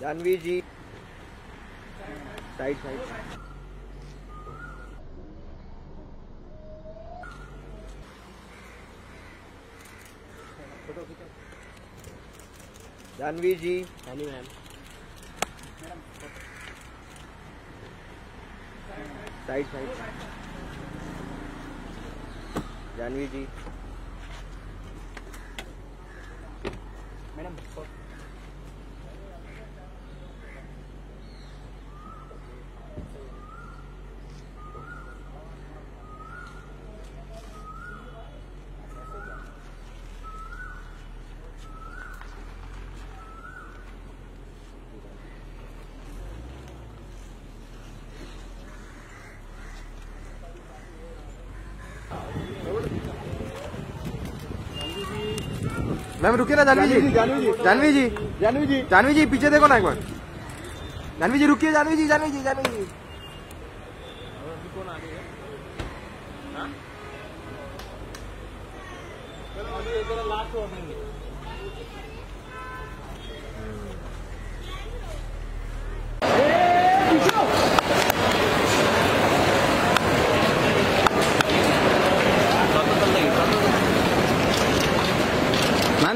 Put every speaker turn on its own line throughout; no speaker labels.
Janhvi ji. Side side Janhvi ji. Honey ma'am side side Janhvi ji. Madam
ma'am रुकिए ना जानवी जी।
जानवी जी
जानवी जी।
जानवी जी।
पीछे देखो ना एक बार। जानवी जी रुकिए Janhvi ji Janhvi ji Janhvi ji.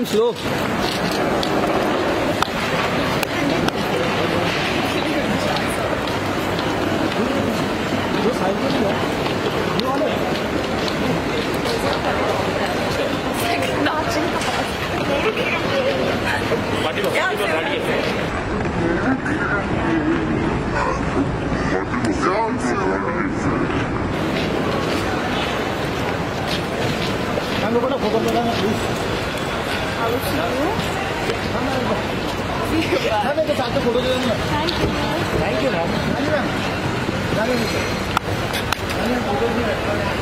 ganz los. Thank you. I will see you. See you. Bye. Ma'am एक साथ में फ़ोटो दे दूँगा Thank you. ma'am. Thank you ma'am हाँ जी मैम हाँ जी मैम फ़ोटो भी रखा है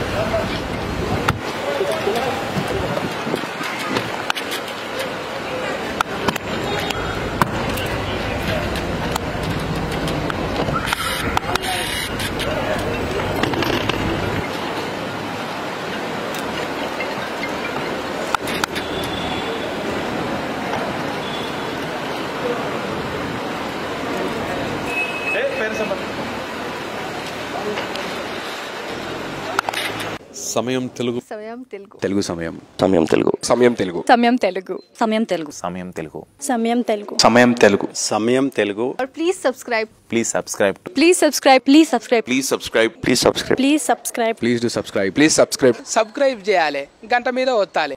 సమయం తెలుగు
సమయం తెలుగు
తెలుగు సమయం
సమయం తెలుగు
సమయం తెలుగు
సమయం తెలుగు
సమయం తెలుగు
సమయం తెలుగు
సమయం Telugu
Samayam Telugu
Samayam Telugu
please subscribe
please subscribe
please subscribe please subscribe
please subscribe
please subscribe
please subscribe
please subscribe please subscribe please subscribe
subscribe చేయాలి గంట మీద వత్తాలి